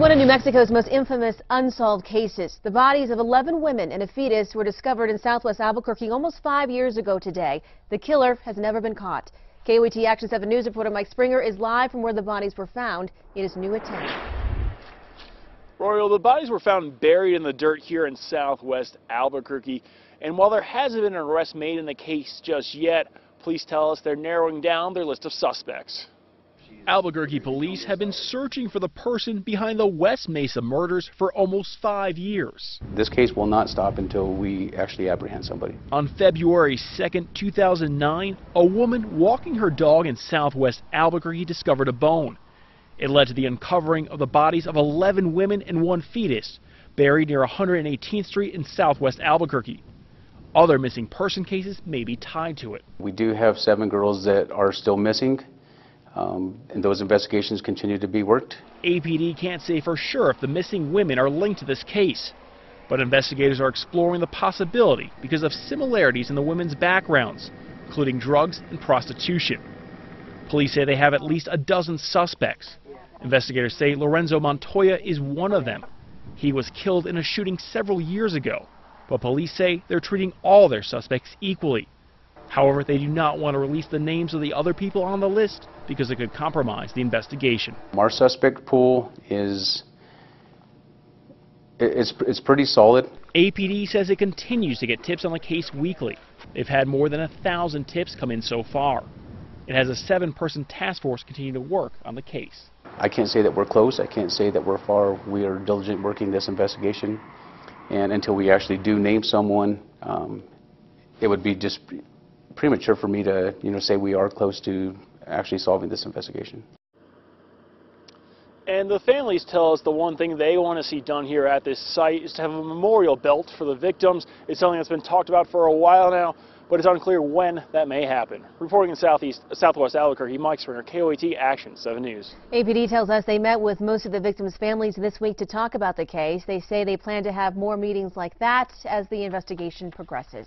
one of New Mexico's most infamous unsolved cases. The bodies of 11 women and a fetus were discovered in southwest Albuquerque almost five years ago today. The killer has never been caught. KOAT Action 7 News reporter Mike Springer is live from where the bodies were found. in his new at 10. Royal, the bodies were found buried in the dirt here in southwest Albuquerque. And while there hasn't been an arrest made in the case just yet, police tell us they're narrowing down their list of suspects. Albuquerque police have been searching for the person behind the West Mesa murders for almost five years. This case will not stop until we actually apprehend somebody. On February 2, 2009, a woman walking her dog in southwest Albuquerque discovered a bone. It led to the uncovering of the bodies of 11 women and one fetus buried near 118th Street in southwest Albuquerque. Other missing person cases may be tied to it. We do have seven girls that are still missing. Um, and those investigations continue to be worked. APD can't say for sure if the missing women are linked to this case, but investigators are exploring the possibility because of similarities in the women's backgrounds, including drugs and prostitution. Police say they have at least a dozen suspects. Investigators say Lorenzo Montoya is one of them. He was killed in a shooting several years ago, but police say they're treating all their suspects equally. However, they do not want to release the names of the other people on the list because it could compromise the investigation. Our suspect pool is it's, it's pretty solid. APD says it continues to get tips on the case weekly. They've had more than a thousand tips come in so far. It has a seven-person task force continuing to work on the case. I can't say that we're close. I can't say that we're far. We are diligent working this investigation. And until we actually do name someone, um, it would be just premature for me to, you know, say we are close to actually solving this investigation. And the families tell us the one thing they want to see done here at this site is to have a memorial built for the victims. It's something that's been talked about for a while now, but it's unclear when that may happen. Reporting in Southeast, Southwest Albuquerque, Mike Springer, KOAT Action 7 News. APD tells us they met with most of the victims' families this week to talk about the case. They say they plan to have more meetings like that as the investigation progresses.